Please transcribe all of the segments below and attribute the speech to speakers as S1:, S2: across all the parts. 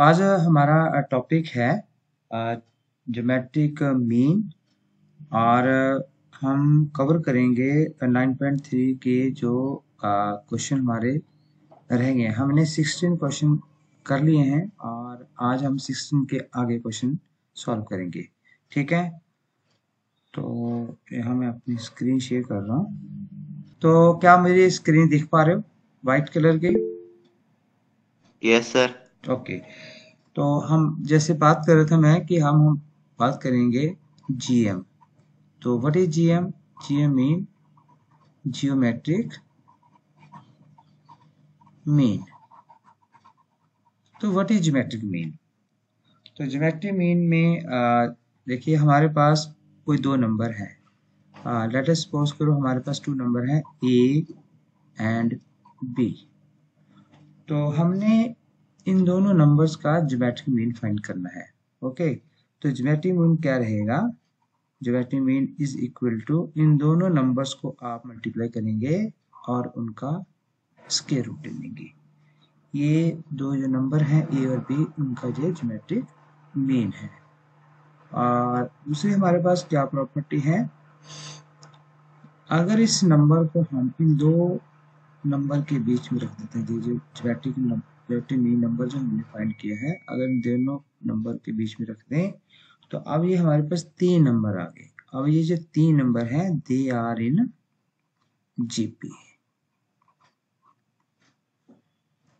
S1: आज हमारा टॉपिक है ज्योमेट्रिक मीन और हम कवर करेंगे 9.3 के जो क्वेश्चन हमारे रहेंगे। हमने 16 क्वेश्चन कर लिए हैं और आज हम 16 के आगे क्वेश्चन सॉल्व करेंगे। ठीक है? तो यहाँ मैं अपनी स्क्रीन शेयर कर रहा हूँ। तो क्या मेरी स्क्रीन दिख पा रहे हो? वाइट कलर की?
S2: यस सर
S1: ओके तो हम जैसे बात कर रहे थे मैं कि हम हम बात करेंगे जीएम तो what is GM GM mean geometric mean तो व्हाट इज़ ज्योमेट्रिक मीन तो ज्योमेट्रिक मीन में देखिए हमारे पास कोई दो नंबर है। लेट अस सपोज़ करो हमारे पास टू नंबर है ए एंड बी तो हमने इन दोनों नंबर्स का ज्योमेट्रिक मीन फाइंड करना है। ओके तो ज्योमेट्रिक मीन क्या रहेगा? Geometric mean is equal to इन दोनों नंबर्स को आप मल्टीप्लाई करेंगे और उनका स्केयर रूट लेंगे ये दो जो नंबर हैं ए और बी उनका जो ज्योमेट्रिक मीन है। और दूसरी हमारे पास क्या प्रॉपर्टी है? अगर इस नंबर को हम इन दो नंबर के बीच में रख देते हैं, जो ज्योमेट्रिक ज्योमेट्रिक मीन नंबर जो हमने फाइंड किया है अगर इन दोनों नंबर के बीच में रख दें तो अब ये हमारे पास तीन नंबर आ गए। अब ये जो तीन नंबर है they are in GP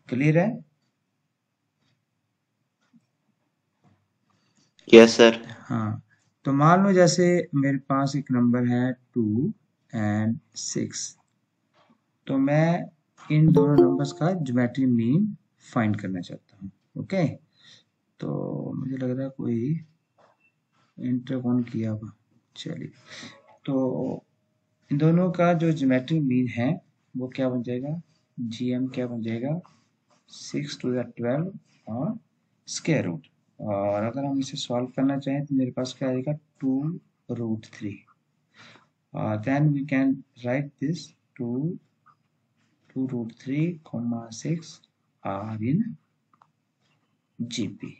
S1: clear है?
S2: यस सर
S1: हाँ तो मान लो जैसे मेरे पास एक नंबर है टू एंड सिक्स तो मैं इन दोनों नंबर्स का ज्योमेट्री मीन फाइंड करना चाहता हूँ ओके तो मुझे लग रहा है कोई इंटर कौन किया हुआ चलिए तो इन दोनों का जो ज्योमेट्री मीन है, वो क्या बन जाएगा? जीएम क्या बन जाएगा? सिक्स टू ट्वेल्व और स्केयर रूट और अगर हम इसे सॉल्व करना चाहें तो मेरे पास क्या आएगा two root three then we can write this two two root three comma six are in GP.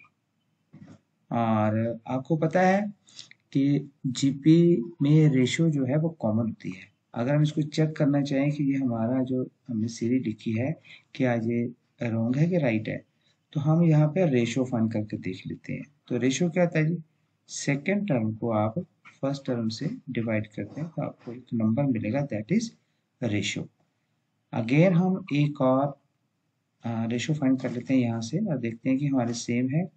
S1: और आपको पता है कि जीपी में रेशियो जो है वो कॉमन होती है। अगर हम इसको चेक करना चाहें कि ये हमारा जो हमने सीरीज़ लिखी है क्या ये रॉन्ग है कि राइट है तो हम यहाँ पे रेशो फाइंड करके देख लेते हैं। तो रेशो क्या होता है जी? सेकेंड टर्म को आप फ़र्स्ट टर्म से डिवाइड करते हैं तो आपको एक नंबर मिलेगा दैट इज़ रेशो अगेन हम एक और रेशो फाइंड कर लेते हैं यहाँ से, और देखते हैं कि हमारे सेम है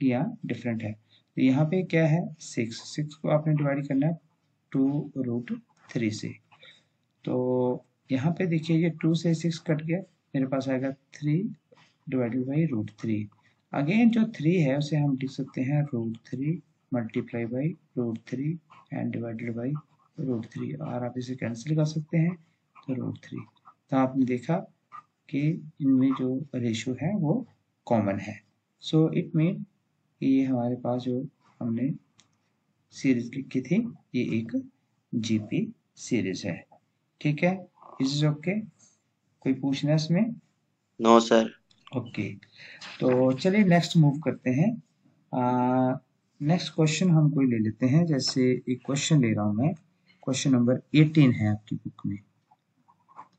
S1: या डिफरेंट है। तो यहाँ पे क्या है? सिक्स सिक्स को आपने डिवाइड करना है टू रूट थ्री से। तो यहाँ पे देखिए, ये टू से सिक्स कट गया, मेरे पास आएगा three divided by root three again जो थ्री है, उसे हम लिख सकते हैं root three multiply by root three and divided by root three और आप इसे कैंसिल कर सकते हैं तो रूट थ्री तो आपने देखा कि इनमें जो रेशो है वो कॉमन है। सो इट मीन ये हमारे पास जो हमने सीरीज़ लिखी थी ये एक जीपी सीरीज़ है। ठीक है? इज़ ओके कोई पूछना इसमें?
S2: नो सर
S1: ओके तो चलिए नेक्स्ट मूव करते हैं। नेक्स्ट क्वेश्चन हम कोई ले लेते हैं। जैसे एक क्वेश्चन ले रहा हूँ मैं। क्वेश्चन नंबर 18 है आपकी बुक में।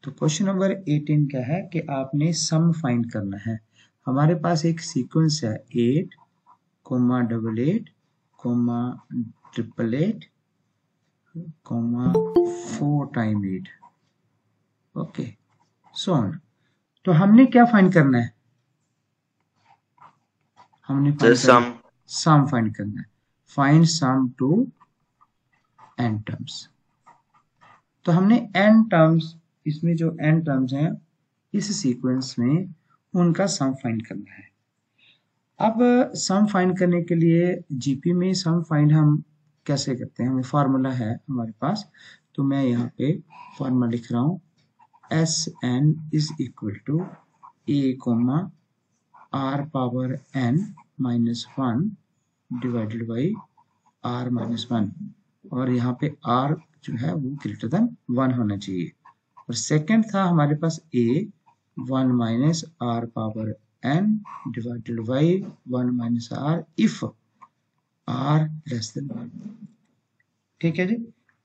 S1: तो क्वेश्चन नंबर 18 क्या है कि आपने सम फाइंड करना है। हमारे पास एक सीक्वेंस है eight comma double eight comma triple eight comma four time eight okay so तो हमने क्या फाइंड करना है? हमने
S2: सम
S1: सम फाइंड करना है। Find sum to n terms तो हमने एन टर्म्स इसमें जो एन टर्म्स हैं, इस सीक्वेंस में उनका सम फाइंड करना है। अब सम फाइंड करने के लिए जीपी में सम फाइंड हम कैसे करते हैं? हमें फार्मूला है हमारे पास। तो मैं यहाँ पे फार्मूला लिख रहा हूँ। S n is equal to a comma r power n minus one divided by r minus one और यहाँ पे आर जो है वो ग्रेटर देन वन होना चाहिए। और सेकंड था हमारे पास a one minus r power n divided by one minus r if r less than one ठीक है जी?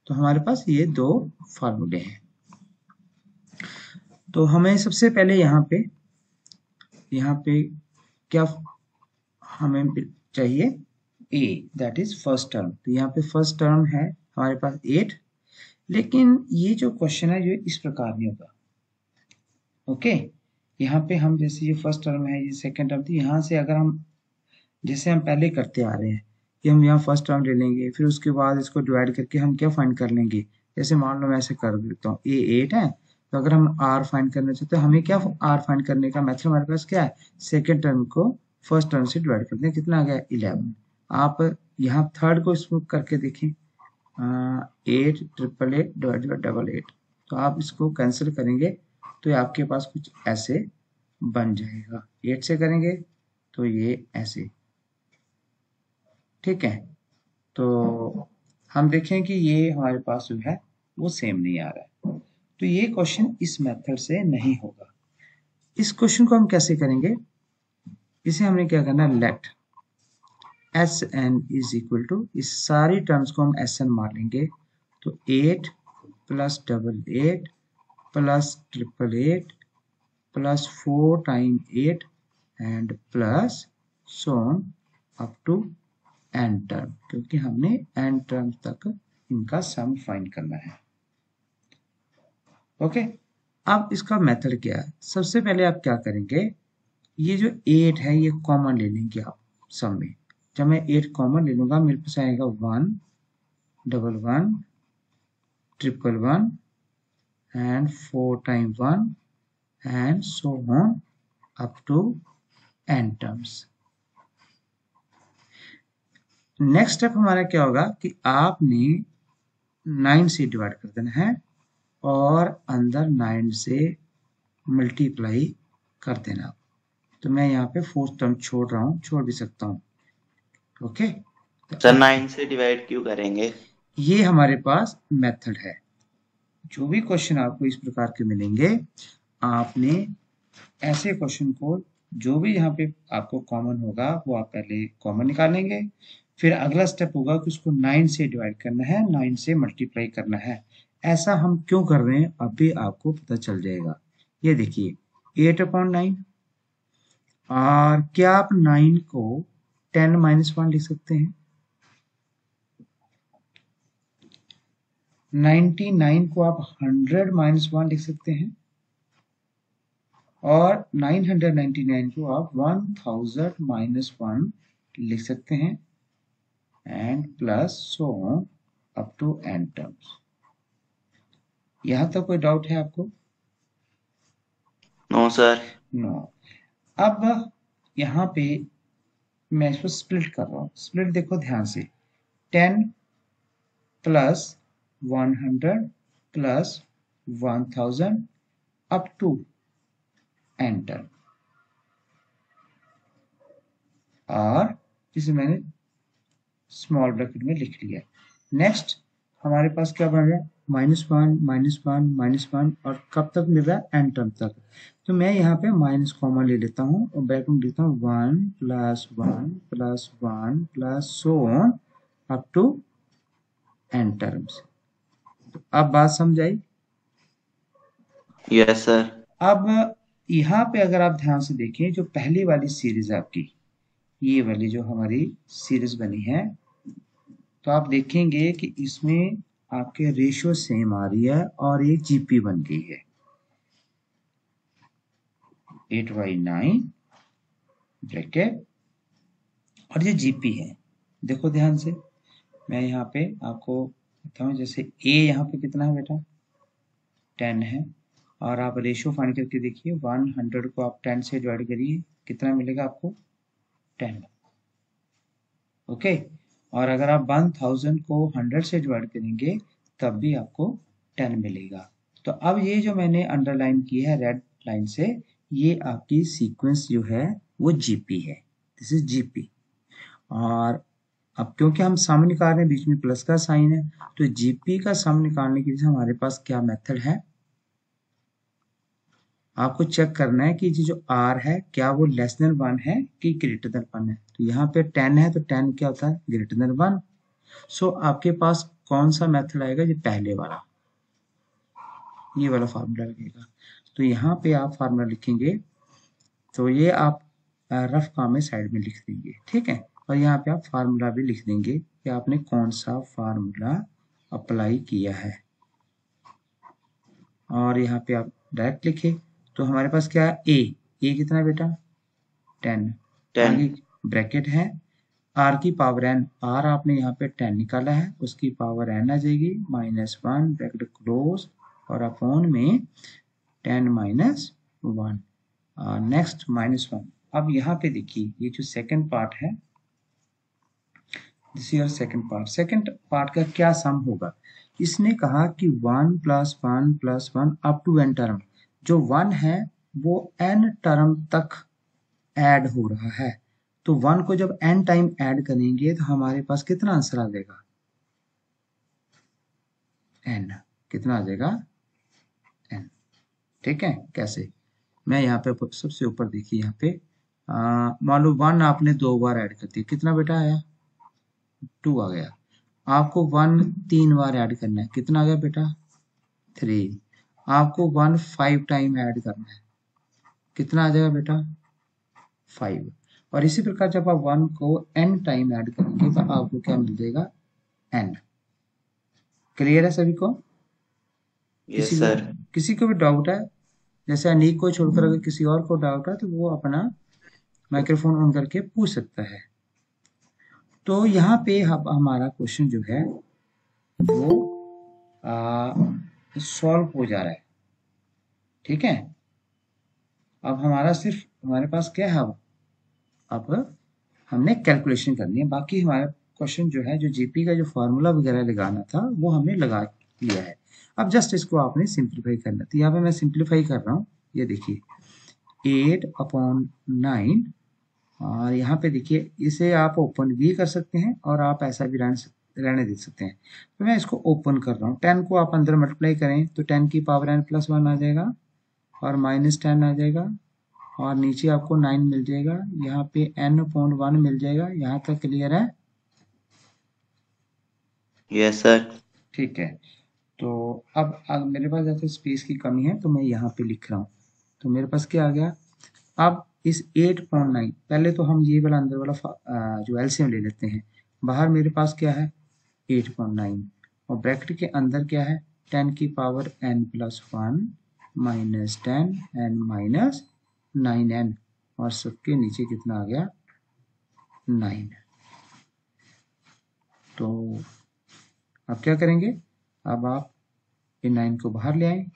S1: तो हमारे पास ये दो फार्मूले हैं। तो हमें सबसे पहले यहाँ पे यहाँ पे क्या हमें चाहिए? A that is first term तो यहाँ पे फ़र्स्ट टर्म है, हमारे पास एट लेकिन ये जो क्वेश्चन है, ये इस प्रकार नहीं होगा। ओके यहाँ पे हम जैसे ये फ़र्स्ट टर्म है, ये सेकेंड टर्म थी यहाँ से अगर हम, जैसे हम पहले करते आ रहे हैं कि हम यहाँ फ़र्स्ट टर्म ले लेंगे, फिर उसके बाद इसको डिवाइड करके हम क्या फाइंड कर लेंगे? जैसे मान लो मैं ऐसे कर देता हूँ ए एट है तो अगर हम आर फाइंड करना चाहते हैं हमें क्या आर फाइंड करने का मेथड हमारे पास क्या है? सेकेंड टर्म को फ़र्स्ट टर्म से डिवाइड करते हैं कितना आ गया? इलेवन आप यहाँ थर्ड को इसको करके देखें। Eight triple eight divide by double eight तो आप इसको कैंसिल करेंगे तो आपके पास कुछ ऐसे बन जाएगा। एट से करेंगे तो ये ऐसे। ठीक है? तो हम देखें कि ये हमारे पास जो है, वो सेम नहीं आ रहा है। तो ये क्वेश्चन इस मेथड से नहीं होगा। इस क्वेश्चन को हम कैसे करेंगे? इसे हमने क्या करना let S n is equal to इस सारी टर्म्स को हम एस एन मान लेंगे तो eight plus double eight plus triple eight plus four time eight and plus so on up to n term क्योंकि हमने एन टर्म तक इनका सम फाइंड करना है। Okay okay? अब इसका मेथड क्या है? सबसे पहले आप क्या करेंगे? ये जो एट है, ये कॉमन ले लेंगे आप सम में। जब मैं एट कॉमन ले लूँगा, मेरे पास आएगा one double one triple one and four time one and so on up to n terms next step हमारा क्या होगा कि आपने नाइन से डिवाइड कर देना है और अंदर नाइन से मल्टीप्लाई कर देना। तो मैं यहाँ पे फोर्थ टर्म छोड़ रहा हूँ, छोड़ भी सकता हूँ। ओके?
S2: सर नाइन से डिवाइड क्यों करेंगे?
S1: ये हमारे पास मेथड है। जो भी क्वेश्चन आपको इस प्रकार के मिलेंगे आपने ऐसे क्वेश्चन को जो भी यहाँ पे आपको कॉमन होगा वो आप पहले कॉमन निकालेंगे। फिर अगला स्टेप होगा कि उसको नाइन से डिवाइड करना है नाइन से मल्टीप्लाई करना है। ऐसा हम क्यों कर रहे हैं अभी आपको पता चल जाएगा। ये देखिए एट अपॉन नाइन और क्या आप नाइन को टेन माइनस वन लिख सकते हैं। नाइन्टी नाइन को आप हंड्रेड माइनस वन लिख सकते हैं। और नाइन हंड्रेड नाइन्टी नाइन को आप वन थाउज़ेंड माइनस वन लिख सकते हैं। And plus so up to n terms यहाँ तक कोई डाउट है आपको?
S2: No sir.
S1: नो। अब यहाँ पे मैं इसको स्प्लिट कर रहा हूँ। स्प्लिट देखो ध्यान से। Ten plus one hundred plus one thousand up to nth और जिसे मैंने स्मॉल ब्रैकेट में लिख लिया नेक्स्ट हमारे पास क्या बन रहा है? Minus one minus one minus one और कब तक मिल रहा है एन टर्म तक। तो मैं यहाँ पे माइनस कॉमन ले लेता हूँ और ब्रैकेट में लिखता हूँ one plus one plus one plus so on up to n terms तो अब बात समझ आई
S2: यस सर
S1: अब यहाँ पे अगर आप ध्यान से देखें जो पहली वाली सीरीज़ आपकी ये वाली जो हमारी सीरीज़ बनी है तो आप देखेंगे कि इसमें आपके रेशियो सेम आ रही है और ये जीपी बन गई है। एट बाई नाइन ब्रैकेट और ये जीपी है। देखो ध्यान से, मैं यहाँ पे आपको बताऊँ जैसे ए यहाँ पे कितना है बेटा? टेन है। और आप रेशियो फाइंड करके देखिए वन हंड्रेड को आप टेन से डिवाइड करिए, कितना मिलेगा आपको? टेन ओके और अगर आप वन थाउज़ेंड को हंड्रेड से डिवाइड करेंगे, तब भी आपको टेन मिलेगा। तो अब ये जो मैंने अंडरलाइन की है रेड लाइन से, ये आपकी सीक्वेंस जो है, वो जीपी है। दिस इज़ जीपी और अब क्योंकि हम सम निकाल रहे हैं, बीच में प्लस का साइन है तो जीपी का सम निकालने के लिए हमारे पास क्या मेथड है? आपको चेक करना है कि जो आर है, क्या वो लेस देन वन है कि ग्रेटर देन वन है? तो यहाँ पे टेन है तो टेन क्या होता है? ग्रेटर देन वन सो आपके पास कौन सा मेथड आएगा? ये पहले वाला। ये वाला फार्मूला लगेगा। तो यहाँ पे आप फार्मूला लिखेंगे तो ये आप रफ काम में साइड में लिख देंगे, ठीक है? और यहाँ पे आप फार्मूला भी लिख देंगे कि आपने कौन सा फार्मूला अप्लाई किया है। और यहाँ पे आप डायरेक्ट लिखे। तो हमारे पास क्या है? ए ए कितना बेटा? टेन
S2: टेन
S1: ब्रैकेट है। आर की पावर एन आर आपने यहाँ पे टेन निकाला है। उसकी पावर एन आ जाएगी माइनस वन ब्रैकेट क्लोज और अपॉन में ten minus one next minus one अब यहाँ पे देखिए ये जो सेकंड पार्ट है this your second part second part का क्या सम होगा? इसने कहा कि one plus one plus one up to n term जो वन है, वो एन टर्म तक ऐड हो रहा है। तो वन को जब एन टाइम ऐड करेंगे तो हमारे पास कितना आंसर आ जाएगा? एन कितना आ जाएगा? एन ठीक है? कैसे? मैं यहाँ पे सबसे ऊपर देखिए यहाँ पे। मान लो वन आपने दो बार ऐड कर दिया। कितना बेटा आया? टू आ गया। आपको वन तीन बार ऐड करना है। कितना आ गया बेटा? थ्री आपको वन फाइव टाइम ऐड करना है। कितना आ जाएगा बेटा? फाइव और इसी प्रकार जब आप वन को एन टाइम ऐड करेंगे तो आपको क्या मिल जाएगा? एन क्लियर है सभी को?
S2: यस
S1: किसी
S2: सर
S1: को किसी को भी डाउट है जैसे अनीक को छोड़कर अगर किसी और को डाउट है तो वो अपना माइक्रोफोन ऑन करके पूछ सकता है। तो यहाँ पे हमारा क्वेश्चन जो है वो सॉल्व हो जा रहा है। ठीक है? अब हमारा सिर्फ़, हमारे पास क्या है अब? हमने कैलकुलेशन करनी है। बाकी हमारा क्वेश्चन जो है, जो जीपी का जो फॉर्मूला वगैरह लगाना था, वो हमने लगा लिया है। अब जस्ट इसको आपने सिंप्लीफाई करना। तो यहाँ पे मैं सिंप्लीफाई कर रहा हूँ। ये देखिए एट अपॉन नाइन और यहाँ पे देखिए, इसे आप ओपन भी कर सकते हैं और आप ऐसा भी रहने रहने दे सकते हैं। तो मैं इसको ओपन कर रहा हूँ। टेन को आप अंदर मल्टीप्लाई करें तो टेन की पावर एन प्लस वन आ जाएगा और माइनस टेन आ जाएगा और नीचे आपको नाइन मिल जाएगा। यहाँ पे एन पॉइंट वन मिल जाएगा। यहाँ तक क्लियर है?
S2: यस सर
S1: ठीक है। तो अब अब मेरे पास जैसे स्पेस की कमी है तो मैं यहाँ पे लिख रहा हूँ। तो मेरे पास क्या आ गया? अब इस एट पॉइंट नाइन पहले तो हम ये वाला अंदर वाला जो एलसीएम ले लेते हैं। बाहर मेरे पास क्या है? एट पॉइंट नाइन और ब्रैकेट के अंदर क्या है? टेन की power n plus one minus ten n minus nine n और सबके नीचे कितना आ गया? नाइन तो अब क्या करेंगे? अब आप इन नाइन को बाहर ले आए।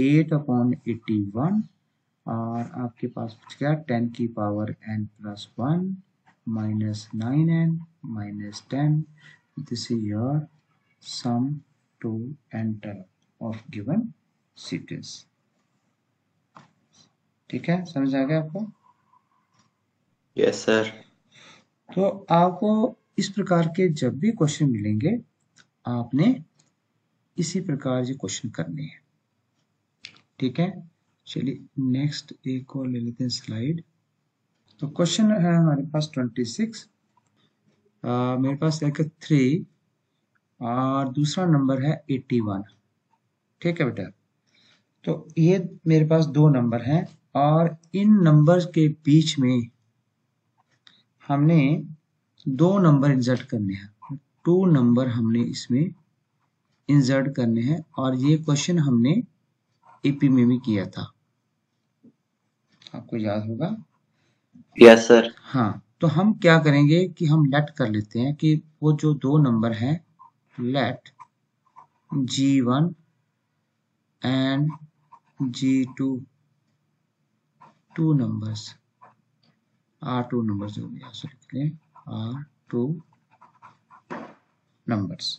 S1: एट अपॉन एट्टी वन और आपके पास बच गया टेन की power n plus one minus nine n minus ten this is your sum to enter of given sequence ठीक है? समझ आ गया आपको?
S2: यस yes, सर
S1: तो आपको इस प्रकार के जब भी क्वेश्चन मिलेंगे आपने इसी प्रकार से क्वेश्चन करने हैं। ठीक है? चलिए नेक्स्ट एक और ले लेते हैं स्लाइड तो क्वेश्चन है हमारे पास 26 मेरे पास एक थ्री और दूसरा नंबर है एट्टी वन ठीक है बेटा? तो ये मेरे पास दो नंबर हैं और इन नंबर्स के बीच में हमने दो नंबर इंसर्ट करने हैं। टू नंबर हमने इसमें इंसर्ट करने हैं और ये क्वेश्चन हमने एपी में भी किया था। आपको याद होगा?
S2: यस yes, सर
S1: हाँ। तो हम क्या करेंगे कि हम लेट कर लेते हैं कि वो जो दो नंबर हैं let G one and G two two numbers are two numbers जो भी आंसर are two numbers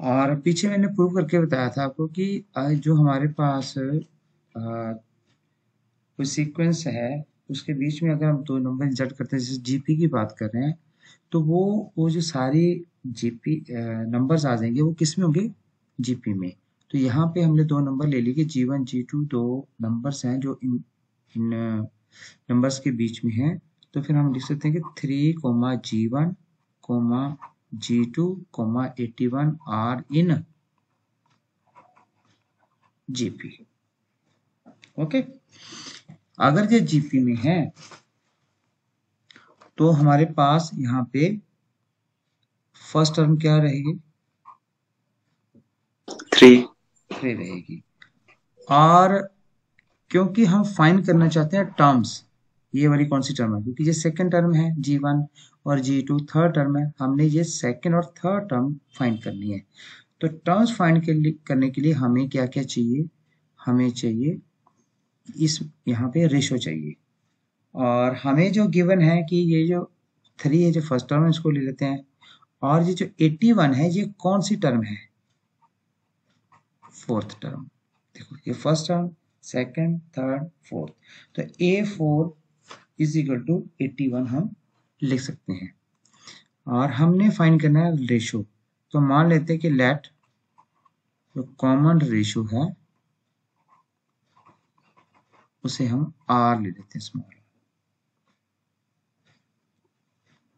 S1: और पीछे मैंने प्रूव करके बताया था आपको कि जो हमारे पास कोई सीक्वेंस है उसके बीच में अगर हम दो नंबर इंसर्ट करते हैं, जैसे जीपी की बात कर रहे हैं तो वो वो जो सारी जीपी नंबर्स आ जाएँगे, वो किसमें होंगे? जीपी में। तो यहाँ पे हमने दो नंबर ले लिए जी वन जी टू दो नंबर्स हैं जो इन इन नंबर्स के बीच में हैं। तो फिर हम लिख सकते हैं कि three comma G one comma G two comma eighty one are in GP okay अगर ये जीपी में है तो हमारे पास यहाँ पे फ़र्स्ट टर्म क्या रहेगी?
S2: थ्री
S1: थ्री रहेगी। और क्योंकि हम फाइंड करना चाहते हैं टर्म्स ये वाली कौन सी टर्म है? क्योंकि ये सेकंड टर्म है जी वन और जी टू थर्ड टर्म है हमने ये सेकंड और थर्ड टर्म फाइंड करनी है। तो टर्म्स फाइंड के लिए करने के लिए हमें क्या क्या चाहिए? हमें चाहिए इस यहाँ पे रेशो चाहिए। और हमें जो गिवन है कि ये जो थ्री है, जो फ़र्स्ट टर्म है, इसको ले लेते हैं। और ये जो एट्टी वन है, ये कौन सी टर्म है? फोर्थ टर्म देखो, ये first term second third fourth तो a four is equal to eighty one हम लिख सकते हैं। और हमने फाइंड करना है रेशो तो मान लेते हैं कि लेट जो कॉमन रेशो है उसे हम आर ले लेते हैं स्मॉल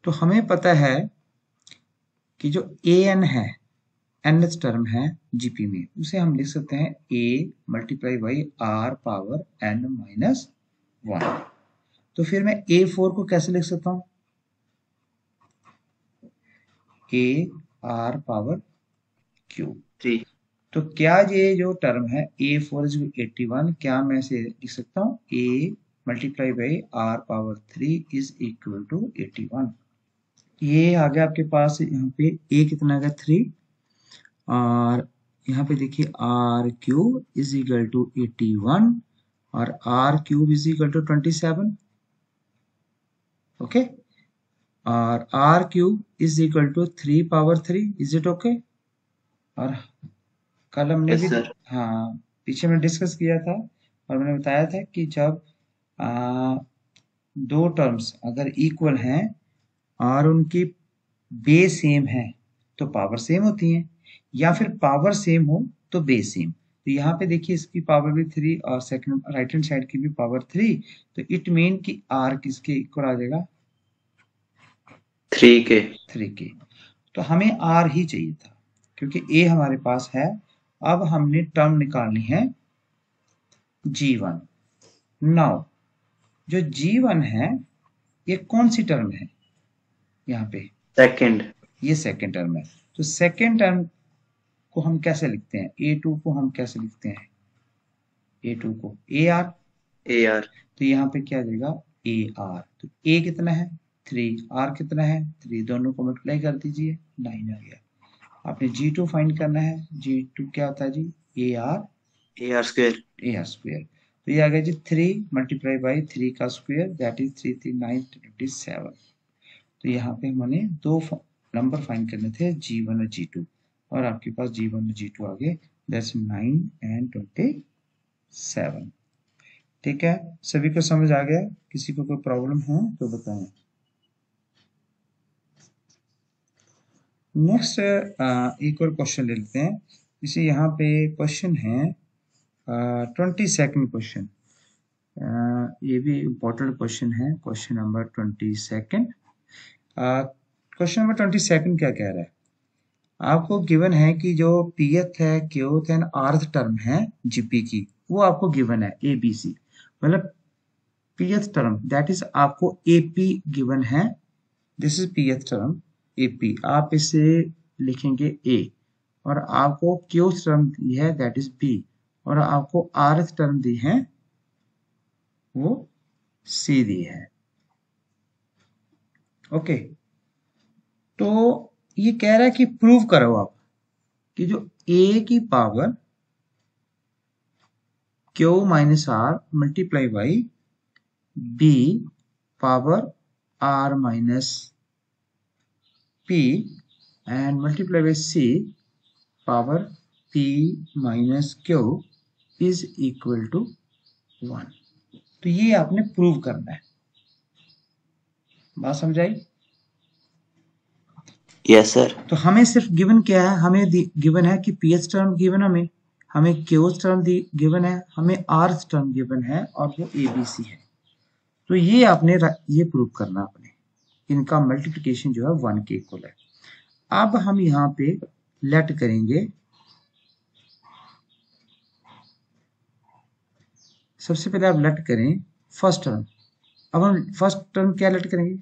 S1: तो हमें पता है कि जो ए एन है एन एच टर्म है जीपी में, उसे हम लिख सकते हैं a multiply by r power n minus one तो फिर मैं ए फोर को कैसे लिख सकता हूँ? ए आर पावर क्यू तो क्या ये जो टर्म है a four is eighty one क्या मैं इसे लिख सकता हूँ? A multiply by r power three is equal to eighty one ये आ गया आपके पास, यहाँ पे ए कितना आ गया? थ्री और यहाँ पे देखिए R cube is equal to eighty one और R cube is equal to twenty seven okay और R cube is equal to three power three is it okay और कल हमने
S2: Yes,
S1: भी
S2: sir.
S1: हाँ पीछे में डिस्कस किया था और मैंने बताया था कि जब आ, दो टर्म्स अगर इक्वल हैं और उनकी बे सेम है तो पावर सेम होती है या फिर पावर सेम हो तो बे सेम तो यहाँ पे देखिए इसकी पावर भी थ्री और सेकंड राइट हैंड साइड की भी पावर थ्री तो इट मीन कि आर किसके इक्वल आ जाएगा?
S2: थ्री के.
S1: थ्री के. तो हमें आर ही चाहिए था क्योंकि ए हमारे पास है अब हमने टर्म निकालनी है जी वन नाउ जो जी वन है ये कौन सी टर्म है? यहाँ पे।
S2: सेकंड
S1: ये सेकेंड टर्म है। तो सेकेंड टर्म को हम कैसे लिखते हैं? ए टू को हम कैसे लिखते हैं? ए टू को। ए आर
S2: ए आर
S1: तो यहाँ पे क्या आ जाएगा? ए आर तो ए कितना है? थ्री आर कितना है? थ्री दोनों को मल्टीप्लाई कर दीजिए। नाइन आ गया। आपने जी टू फाइंड करना है। जी टू क्या होता है जी? A R
S2: A R square
S1: A R square तो ये आ गया जी थ्री मल्टीप्लाई बाई थ्री का square that is three three nine twenty seven तो यहाँ पे हमने दो नंबर फाइंड करने थे जी वन और जी टू और आपके पास जी वन और जी टू आ गए। That's nine and twenty seven ठीक है? सभी को समझ आ गया? किसी को कोई प्रॉब्लम हो तो बताएँ। नेक्स्ट एक और क्वेश्चन ले लेते हैं। इसे यहाँ पे क्वेश्चन है ट्वेंटी सेकेंड क्वेश्चन ये भी इम्पोर्टेंट क्वेश्चन है question number twenty second question number twenty second क्या कह रहा है? आपको गिवन है कि जो पीएथ है, क्योथ एंड आर्थ टर्म है जीपी की, वो आपको गिवन है ए बी सी मतलब पीएथ टर्म दैट इज़ आपको एपी गिवन है this is pth term AP आप इसे लिखेंगे ए और आपको क्यू टर्म दी है? दैट इज़ बी और आपको आर्थ टर्म दी है, वो सी दी है। ओके तो ये कह रहा है कि प्रूव करो आप कि जो ए की power Q minus R multiply by B power R minus P and multiply by C power P minus Q is equal to one तो ये आपने प्रूव करना है। बात समझाई?
S2: यस सर
S1: तो हमें सिर्फ़ गिवन क्या है? हमें गिवन है कि पीएच टर्म गिवन हमें। हमें क्योज टर्म गिवन है। हमें आर्थ टर्म गिवन है और वो ए बी सी है। तो ये आपने ये प्रूव करना आपने। इनका मल्टीप्लिकेशन जो है वन के इक्वल है। अब हम यहाँ पे लेट करेंगे। सबसे पहले आप लेट करें फ़र्स्ट टर्म अब हम फ़र्स्ट टर्म क्या लेट करेंगे?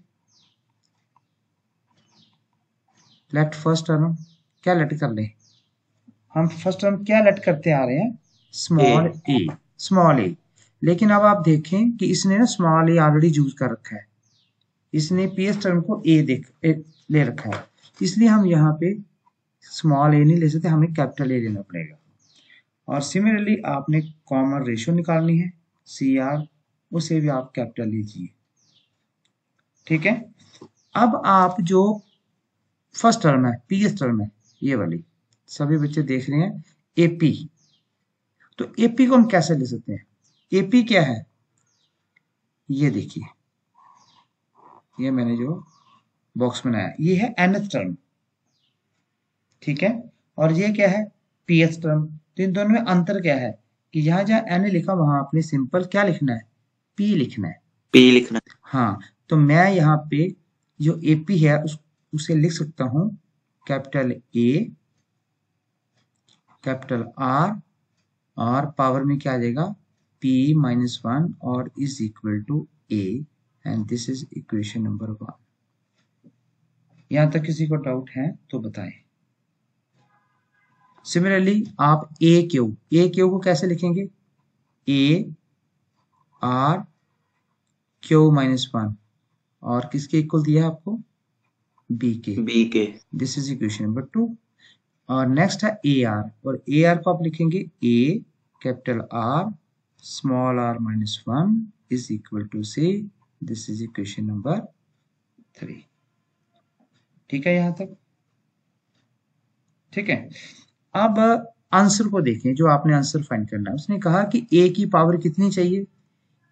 S1: लेट फ़र्स्ट टर्म क्या लेट कर लें? हम फ़र्स्ट टर्म क्या लेट करते आ रहे हैं? स्मॉल ए स्मॉल ए लेकिन अब आप देखें कि इसने ना स्मॉल ए ऑलरेडी यूज़ कर रखा है। इसने पीएस टर्म को ए देख ए, ले रखा है। इसलिए हम यहाँ पे स्मॉल ए नहीं ले सकते हमें कैपिटल ए लेना पड़ेगा। और सिमिलरली आपने कॉमन रेशियो निकालनी है सी आर उसे भी आप कैपिटल लीजिए। ठीक है? अब आप जो फ़र्स्ट टर्म है पी एस टर्म है ये वाली सभी बच्चे देख रहे हैं एपी तो एपी को हम कैसे ले सकते हैं? एपी क्या है? ये देखिए। ये मैंने जो बॉक्स बनाया। ये है एनथ टर्म ठीक है? और ये क्या है? पी एस टर्म तो इन दोनों में अंतर क्या है? कि जहाँ जहाँ एन लिखा वहाँ आपने सिंपल क्या लिखना है? पी लिखना है।
S2: पी लिखना
S1: हाँ। तो मैं यहाँ पे जो एपी है उस, उसे लिख सकता हूँ। कैपिटल ए कैपिटल आर और पावर में क्या आ जाएगा? पी माइनस वन और is equal to A and this is equation number one यहाँ तक किसी को डाउट है तो बताएँ। सिमिलरली आप ए क्यू ए क्यू को कैसे लिखेंगे? A R Q minus one और किसके इक्वल दिया है आपको? बी के।
S2: बी के।
S1: This is equation number two और नेक्स्ट है ए आर और ए आर को आप लिखेंगे A capital R small R minus one is equal to से this is equation number three ठीक है यहाँ तक? ठीक है? अब आंसर को देखें, जो आपने आंसर फाइंड करना है। उसने कहा कि ए की पावर कितनी चाहिए?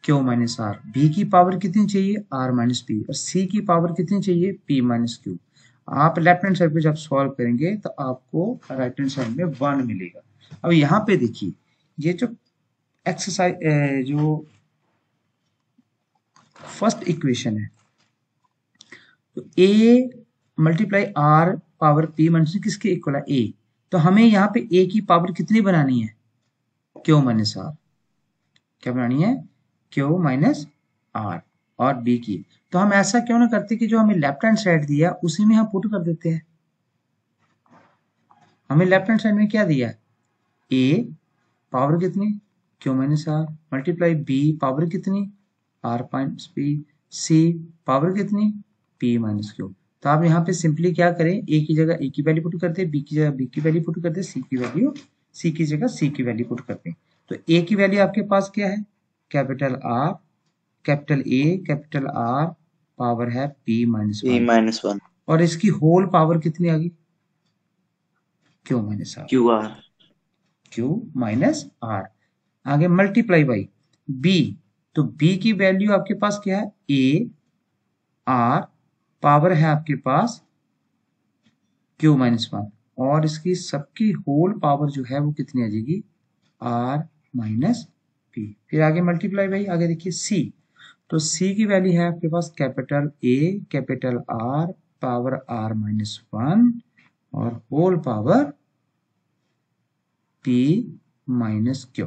S1: क्यू माइनस आर बी की पावर कितनी चाहिए? आर माइनस पी और सी की पावर कितनी चाहिए? पी माइनस क्यू आप लेफ़्ट हैंड साइड पे जब सॉल्व करेंगे तो आपको राइट हैंड साइड में वन मिलेगा। अब यहाँ पे देखिए, ये जो एक्सरसाइज जो फ़र्स्ट इक्वेशन है। तो A multiply R power P minus किसके इक्वल है? ए तो हमें यहाँ पे ए की पावर कितनी बनानी है? क्यू माइनस आर क्या बनानी है? क्यू माइनस आर और बी की। तो हम ऐसा क्यों ना करते कि जो हमें लेफ़्ट हैंड साइड दिया, उसी में हम पुट कर देते हैं? हमें लेफ़्ट हैंड साइड में क्या दिया? ए पावर कितनी? Q minus R multiply B power कितनी? R minus P C power कितनी? पी माइनस क्यू तो आप यहाँ पे सिंपली क्या करें? ए की जगह ए की वैल्यू पुट करते हैं बी की जगह बी की वैल्यू पुट करते हैं सी की वैल्यू सी की जगह सी की वैल्यू पुट करते हैं। तो ए की वैल्यू आपके पास क्या है? Capital R capital A capital R power है P minus
S2: P minus one
S1: और इसकी होल पावर कितनी आ गई? Q minus R
S2: Q R
S1: Q minus R आगे मल्टीप्लाई बाई बी तो बी की वैल्यू आपके पास क्या है? ए आर पावर है आपके पास क्यू माइनस वन और इसकी सबकी होल पावर जो है वो कितनी आ जाएगी? आर माइनस पी फिर आगे मल्टीप्लाई भाई, आगे देखिए सी तो सी की वैल्यू है आपके पास capital A capital R power R minus one और whole power P minus Q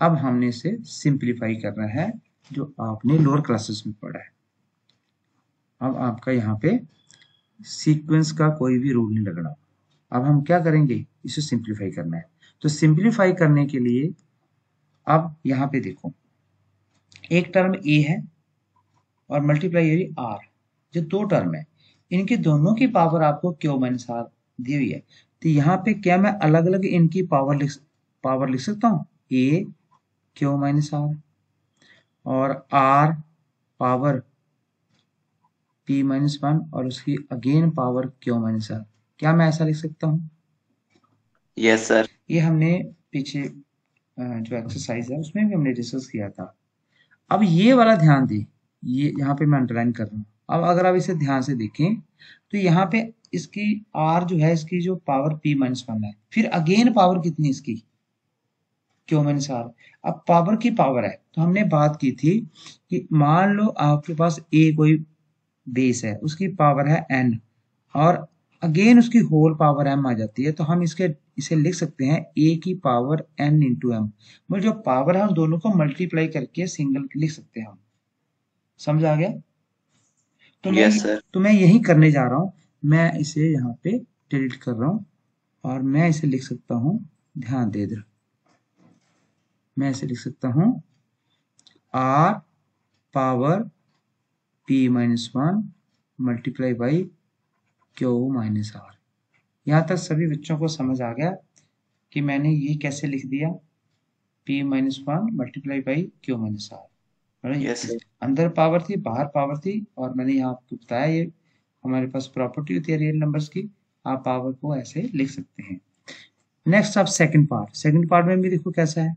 S1: अब हमने इसे सिंप्लीफाई करना है, जो आपने लोअर क्लासेस में पढ़ा है। अब आपका यहाँ पे सीक्वेंस का कोई भी रूल नहीं लगना। अब हम क्या करेंगे? इसे सिंप्लीफाई करना है। तो सिंप्लीफाई करने के लिए अब यहाँ पे देखो, एक टर्म ए है और मल्टीप्लाई आर जो दो टर्म है। इनके दोनों की पावर आपको क्यू माइनस आर दी हुई है। तो यहाँ पे क्या मैं अलग अलग इनकी पावर लिख पावर लिख सकता हूँ? ए क्यू माइनस आर और R power P minus one और उसकी again power Q minus R क्या मैं ऐसा लिख सकता हूँ?
S2: यस yes, सर
S1: ये हमने पीछे जो एक्सरसाइज है उसमें भी हमने डिस्कस किया था। अब ये वाला ध्यान दें। ये यहाँ पे मैं अंडरलाइन कर रहा हूँ। अब अगर आप इसे ध्यान से देखें तो यहाँ पे इसकी आर जो है इसकी जो पावर पी माइनस वन है। फिर अगेन पावर कितनी इसकी? क्यू माइनस आर अब पावर की पावर है। तो हमने बात की थी कि मान लो आपके पास ए कोई बेस है उसकी पावर है एन और अगेन उसकी होल पावर एम आ जाती है तो हम इसके इसे लिख सकते हैं ए की पावर एन इंटू एम मतलब जो पावर है उन दोनों को मल्टीप्लाई करके सिंगल लिख सकते हैं हम। समझ आ गया? तो मैं
S2: यस
S1: तो मैं यही करने जा रहा हूँ। मैं इसे यहाँ पे डिलीट कर रहा हूँ और मैं इसे लिख सकता हूँ। ध्यान दे दे मैं ऐसे लिख सकता हूँ। R power P minus one multiply by Q minus R यहाँ तक सभी बच्चों को समझ आ गया कि मैंने ये कैसे लिख दिया? P minus one multiply by Q minus R
S2: yes
S1: अंदर पावर थी बाहर पावर थी और मैंने यहाँ आपको बताया ये हमारे पास प्रॉपर्टी होती है रियल नंबर्स की आप पावर को ऐसे लिख सकते हैं। नेक्स्ट आप सेकंड पार्ट सेकंड पार्ट में भी देखो कैसा है।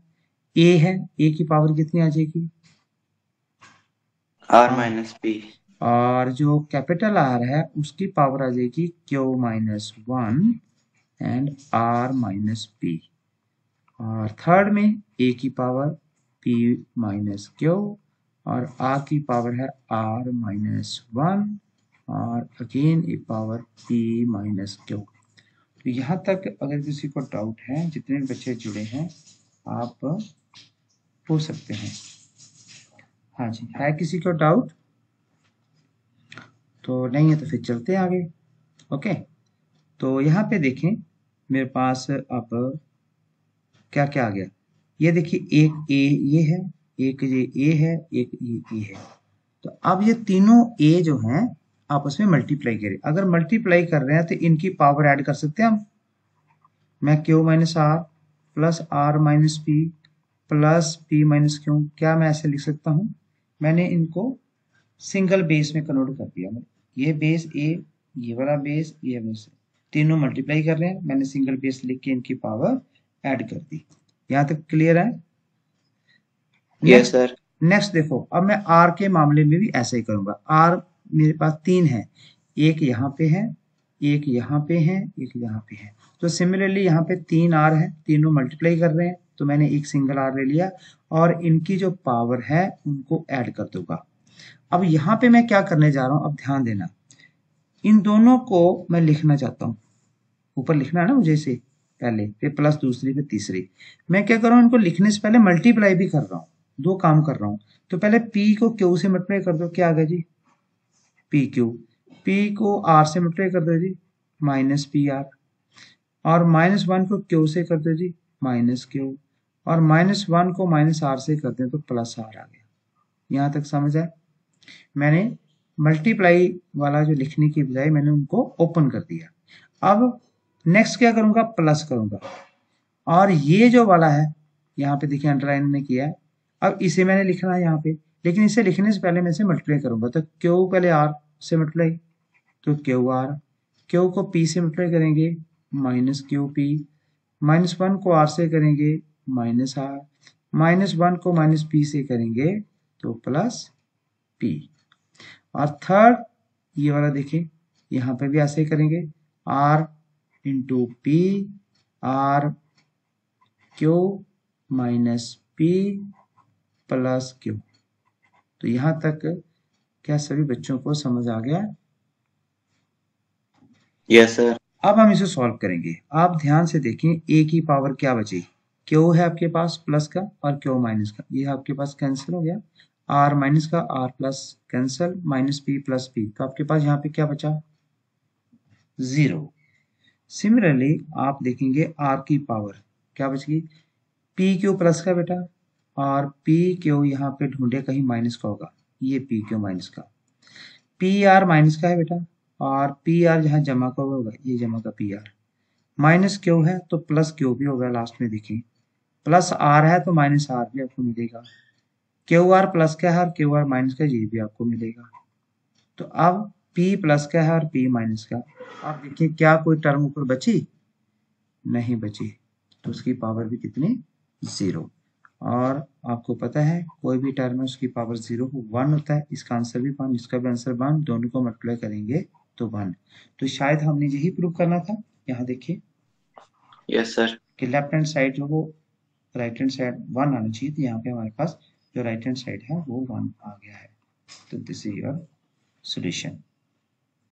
S1: ए है ए की पावर कितनी आ जाएगी?
S2: आर माइनस पी
S1: और जो कैपिटल आर है उसकी पावर आ जाएगी Q minus one and R minus P और थर्ड में ए की पावर पी माइनस क्यू और आर की पावर है आर माइनस वन और again A power P minus Q तो यहाँ तक अगर किसी को डाउट है जितने भी बच्चे जुड़े हैं आप पूछ सकते हैं। हाँ जी, है किसी को डाउट तो नहीं है तो फिर चलते हैं आगे। ओके तो यहाँ पे देखें, मेरे पास अब क्या क्या आ गया? ये देखिए, एक ए ये है, एक ये ए है, एक ये ए है। तो अब ये तीनों ए जो हैं, आपस में मल्टीप्लाई करें। अगर मल्टीप्लाई कर रहे हैं तो इनकी पावर ऐड कर सकते हैं हम। मैं Q minus R plus R minus P plus P minus Q? क्या मैं ऐसे लिख सकता हूँ? मैंने इनको सिंगल बेस में कन्वर्ट कर दिया। ये बेस ए ये वाला बेस ये बेस तीनों मल्टीप्लाई कर रहे हैं। मैंने सिंगल बेस लिख के इनकी पावर ऐड कर दी। यहाँ तक क्लियर है?
S2: यस सर
S1: नेक्स्ट देखो। अब मैं आर के मामले में भी ऐसे ही करूँगा। आर मेरे पास तीन है। एक यहाँ पे है एक यहाँ पे है एक यहाँ पे है। तो सिमिलरली यहाँ पे तीन आर है। तीनों मल्टीप्लाई कर रहे हैं। तो मैंने एक सिंगल आर ले लिया और इनकी जो पावर है, उनको ऐड कर दूँगा। अब यहाँ पे मैं क्या करने जा रहा हूँ? अब ध्यान देना। इन दोनों को मैं लिखना चाहता हूँ। ऊपर लिखना है ना मुझे इसे पहले, फिर प्लस दूसरी, फिर तीसरी। मैं क्या कर रहा हूँ? इनको लिखने से पहले मल्टीप्लाई भी कर रहा हूँ। दो काम कर रहा हूँ। तो पहले पी को क्यू से मल्टीप्लाई कर दो। क्या आ गया जी? पी क्यू पी को आर से मल्टीप्लाई कर दो जी। माइनस पी आर और माइनस वन को क्यू से कर दो जी। माइनस क्यू और माइनस वन को माइनस आर से कर दें तो प्लस आर आ गया। यहाँ तक समझ आए मैंने मल्टीप्लाई वाला जो लिखने की बजाय मैंने उनको ओपन कर दिया। अब नेक्स्ट क्या करूँगा? प्लस करूँगा। और ये जो वाला है, यहाँ पे देखिए अंडरलाइन में किया है। अब इसे मैंने लिखना है यहाँ पे, लेकिन इसे लिखने से पहले मैं इसे मल्टीप्लाई करूँगा। तो क्यू पहले आर से मल्टीप्लाई तो क्यू आर क्यू को पी से मल्टीप्लाई करेंगे minus Q P minus one को आर से करेंगे माइनस आर माइनस वन को माइनस पी से करेंगे तो प्लस पी और थर्ड ये वाला देखिए यहाँ पे भी ऐसे ही करेंगे R into P R Q minus P plus Q. तो यहाँ तक क्या सभी बच्चों को समझ आ गया?
S2: यस सर
S1: अब हम इसे सॉल्व करेंगे। आप ध्यान से देखें ए की पावर क्या बची? क्यू है आपके पास प्लस का और क्यू माइनस का। ये आपके पास कैंसिल हो गया। आर माइनस का R plus cancel minus P plus P तो आपके पास यहाँ पे क्या बचा? ज़ीरो सिमिलरली आप देखेंगे आर की पावर क्या बच गई पी क्यू प्लस का बेटा। और पी क्यू यहाँ पे ढूंढे कहीं माइनस का होगा। ये पी क्यू माइनस का। पी आर माइनस का है बेटा। और पी आर जहाँ जमा का होगा। ये जमा का पी आर माइनस क्यू है तो प्लस क्यू भी होगा लास्ट में देखें। प्लस आर है तो माइनस आर भी आपको मिलेगा। क्यू आर प्लस का है और क्यू आर माइनस का ये भी आपको मिलेगा। तो अब पी प्लस का है और P माइनस का आप देखिए क्या कोई टर्म ऊपर बची? नहीं बची। तो उसकी पावर भी कितनी? ज़ीरो। और आपको पता है कोई भी टर्म है उसकी पावर ज़ीरो वन होता है इसका आंसर भी वन इसका भी आंसर वन दोनों को मल्टीप्लाई करेंगे तो वन। तो शायद हमने यही प्रूव करना था। यहाँ देखिए।
S2: यस सर
S1: कि लेफ़्ट हैंड साइड जो वो राइट हैंड साइड वन आना चाहिए तो यहाँ पे हमारे पास जो राइट हैंड साइड है, वो वन आ गया है। तो दिस इज़ योर solution.